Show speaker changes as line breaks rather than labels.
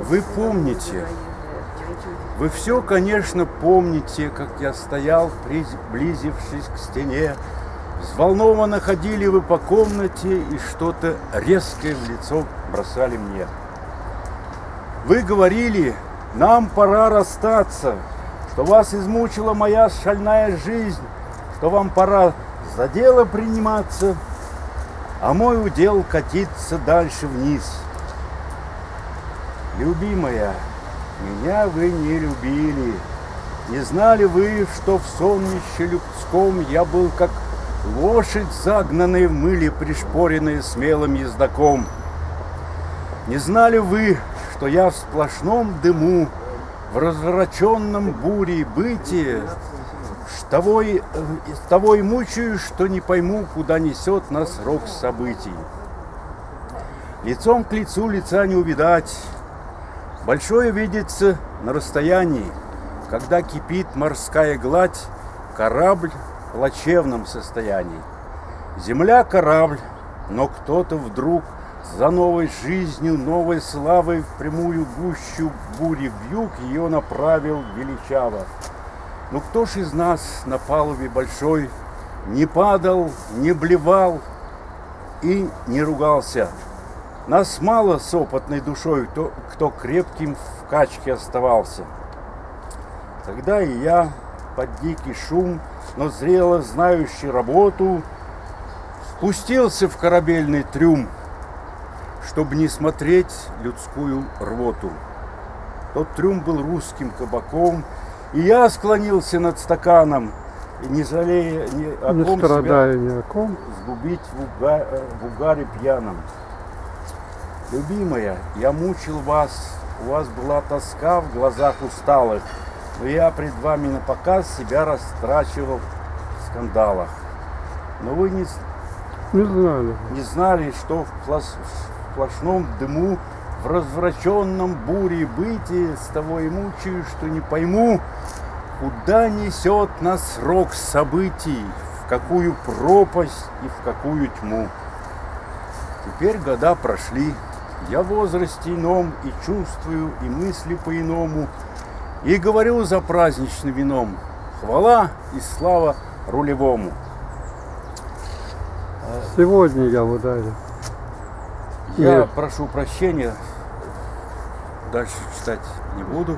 Вы помните, вы все, конечно, помните, как я стоял, приблизившись к стене. Взволнованно ходили вы по комнате и что-то резкое в лицо бросали мне. Вы говорили, нам пора расстаться, что вас измучила моя шальная жизнь, что вам пора за дело приниматься, а мой удел катиться дальше вниз. Любимая, меня вы не любили. Не знали вы, что в сонмище людском я был как лошадь, загнанная в мыле, пришпоренная смелым ездаком. Не знали вы, что я в сплошном дыму, в развраченном буре бытия, того и, того и мучаю, что не пойму, куда несет нас рок событий. Лицом к лицу лица не увидать, Большое видится на расстоянии, когда кипит морская гладь, корабль в плачевном состоянии. Земля – корабль, но кто-то вдруг за новой жизнью, новой славой в прямую гущу бури в юг ее направил величаво. Ну кто ж из нас на палубе большой не падал, не блевал и не ругался – нас мало с опытной душой, кто, кто крепким в качке оставался. Тогда и я, под дикий шум, но зрело знающий работу, спустился в корабельный трюм, чтобы не смотреть людскую рвоту. Тот трюм был русским кабаком, и я склонился над стаканом, и не жалея ни о
не
ком
страдая
себя
ни о ком,
сгубить в, уга- в угаре пьяном. Любимая, я мучил вас, у вас была тоска в глазах усталых, но я пред вами на показ себя растрачивал в скандалах. Но вы не,
не знали.
не знали, что в, в сплошном дыму, в развращенном буре бытии с того и мучаю, что не пойму, куда несет нас рок событий, в какую пропасть и в какую тьму. Теперь года прошли, я в возрасте ином и чувствую, и мысли по-иному, и говорю за праздничным вином. Хвала и слава рулевому.
Сегодня я в ударе.
Я
Нет.
прошу прощения, дальше читать не буду.